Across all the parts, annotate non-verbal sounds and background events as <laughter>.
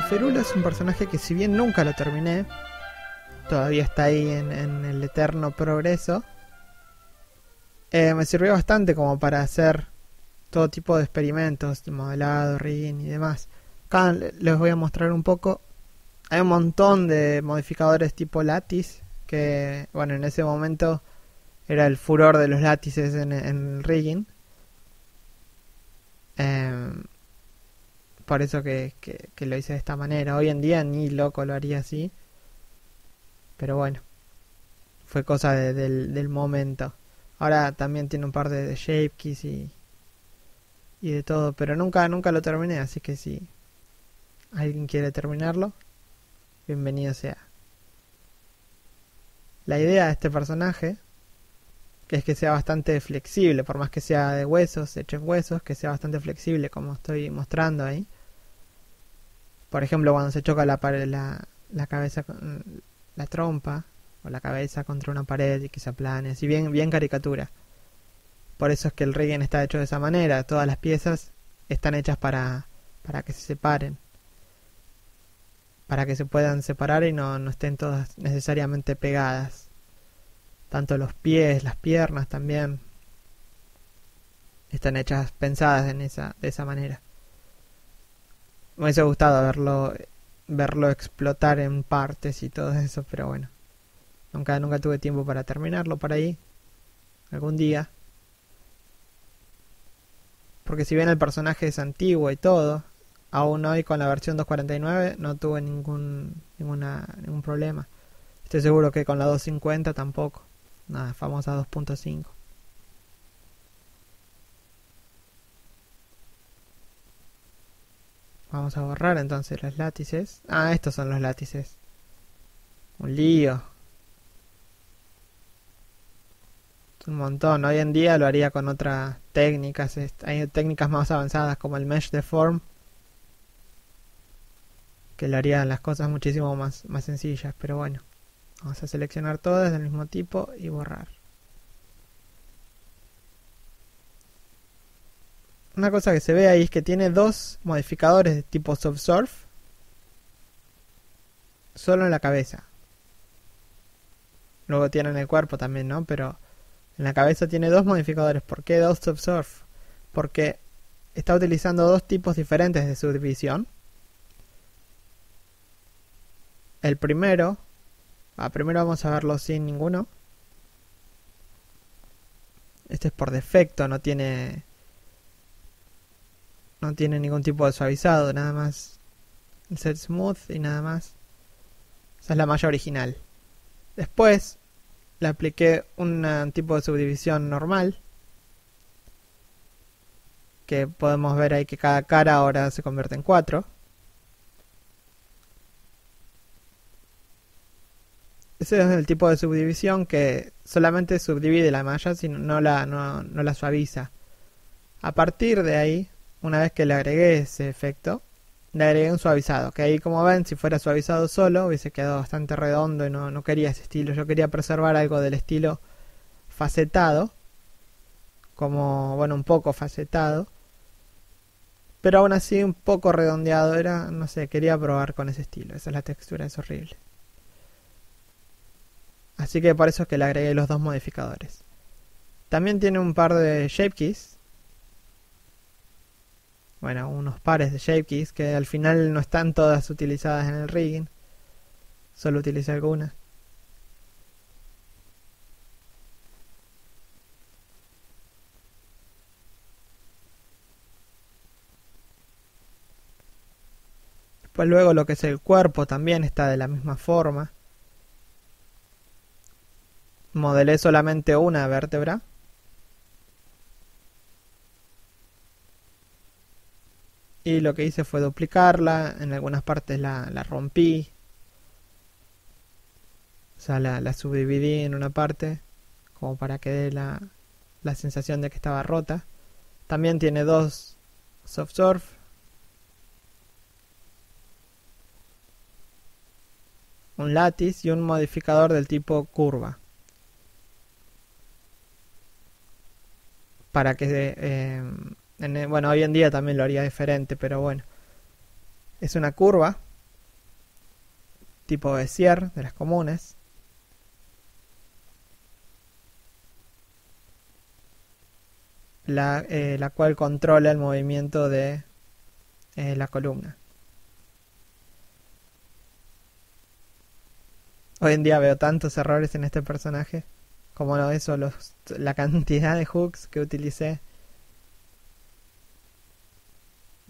No, Ferulo es un personaje que si bien nunca lo terminé, todavía está ahí en, el eterno progreso. eh, me sirvió bastante como para hacer todo tipo de experimentos, de modelado, rigging y demás. Acá le- les voy a mostrar un poco. Hay un montón de modificadores tipo Lattice, que bueno, en ese momento era el furor de los látices en, en el rigging. Em, por eso que, que- lo hice de esta manera. Hoy en día ni loco lo haría así. Pero bueno, fue cosa de- del, del momento. Ahora también tiene un par de, de shape keys y, y de todo. Pero nunca, nunca lo terminé. Así que si alguien quiere terminarlo, bienvenido sea. La idea de este personaje que es que sea bastante flexible, por más que sea de huesos, hecho en huesos, que sea bastante flexible, como estoy mostrando ahí. Por ejemplo, cuando se choca la, la, la cabeza la trompa o la cabeza contra una pared y que se aplane, así bien, bien caricatura. Por eso es que el rigging está hecho de esa manera, todas las piezas están hechas para, para que se separen. Para que se puedan separar y no, no estén todas necesariamente pegadas tanto los pies, las piernas también están hechas pensadas en esa de esa manera. Me hubiese gustado verlo verlo explotar en partes y todo eso, pero bueno. Nunca nunca tuve tiempo para terminarlo por ahí. Algún día. Porque si bien el personaje es antiguo y todo, aún hoy con la versión 249 no tuve ningún ninguna ningún problema. Estoy seguro que con la 250 tampoco. Nada, famosa 2.5. Vamos a borrar entonces los látices. Ah, estos son los látices. Un lío. Un montón. Hoy en día lo haría con otras técnicas. Hay técnicas más avanzadas como el mesh deform. Que le harían las cosas muchísimo más, más sencillas. Pero bueno. Vamos a seleccionar todas del mismo tipo y borrar. Una cosa que se ve ahí es que tiene dos modificadores de tipo soft surf solo en la cabeza. Luego tiene en el cuerpo también, ¿no? Pero en la cabeza tiene dos modificadores. ¿Por qué dos soft surf? Porque está utilizando dos tipos diferentes de subdivisión. El primero Ah, primero vamos a verlo sin ninguno. Este es por defecto, no tiene. No tiene ningún tipo de suavizado, nada más. El set smooth y nada más. Esa es la malla original. Después le apliqué un eh, tipo de subdivisión normal. Que podemos ver ahí que cada cara ahora se convierte en cuatro. Ese es el tipo de subdivisión que solamente subdivide la malla, sino no la, no, no la suaviza. A partir de ahí, una vez que le agregué ese efecto, le agregué un suavizado, que ahí como ven, si fuera suavizado solo, hubiese quedado bastante redondo y no, no quería ese estilo. Yo quería preservar algo del estilo facetado, como, bueno, un poco facetado, pero aún así un poco redondeado. Era, no sé, quería probar con ese estilo. Esa es la textura, es horrible. Así que por eso es que le agregué los dos modificadores. También tiene un par de shape keys. Bueno, unos pares de shape keys que al final no están todas utilizadas en el rigging. Solo utilicé algunas. Después luego lo que es el cuerpo también está de la misma forma modelé solamente una vértebra. Lo que hice fue duplicarla, en algunas partes la, rompí. O sea, la, subdividí en una parte, como para que dé la, la sensación de que estaba rota. También tiene dos soft surf. Un lattice y un modificador del tipo curva. para que eh, en, bueno hoy en día también lo haría diferente pero bueno es una curva tipo Bezier de las comunes. La, eh, la cual controla el movimiento de eh, la columna. Hoy en día veo tantos errores en este personaje, como eso, los, la cantidad de hooks que utilicé.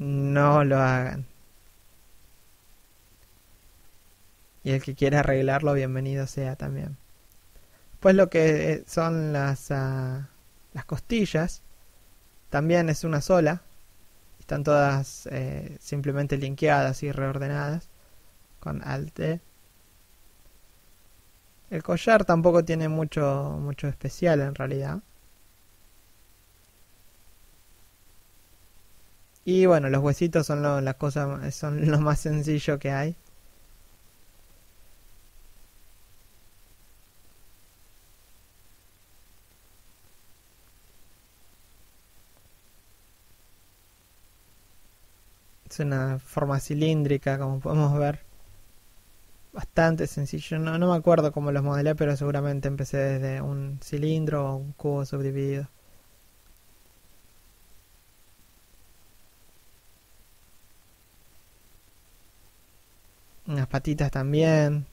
No lo hagan. Y el que quiera arreglarlo, bienvenido sea también. Pues lo que eh, son las, ah, las costillas, también es una sola. Están todas eh, simplemente linkeadas y reordenadas con Alt. E. El collar tampoco tiene mucho, mucho especial en realidad. Y bueno, los huesitos son lo, las cosas, son lo más sencillo que hay. Es una forma cilíndrica, como podemos ver. Bastante sencillo. No, no me acuerdo cómo los modelé, pero seguramente empecé desde un cilindro o un cubo subdividido. Unas patitas también.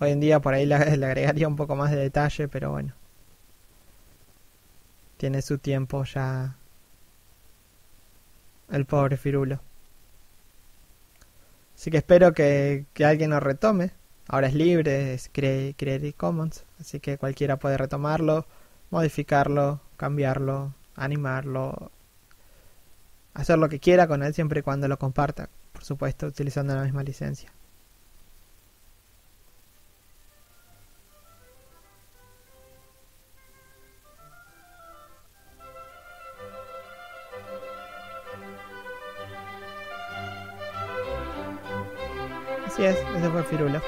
Hoy en día por ahí <laughs> le, agregaría un poco más de detalle, pero bueno. Tiene su tiempo ya el pobre Firulo. Así que espero que, que alguien lo retome. Ahora es libre, es Creative Commons, así que cualquiera puede retomarlo, modificarlo, cambiarlo, animarlo, hacer lo que quiera con él siempre y cuando lo comparta, por supuesto, utilizando la misma licencia. Así es, ese fue Firula.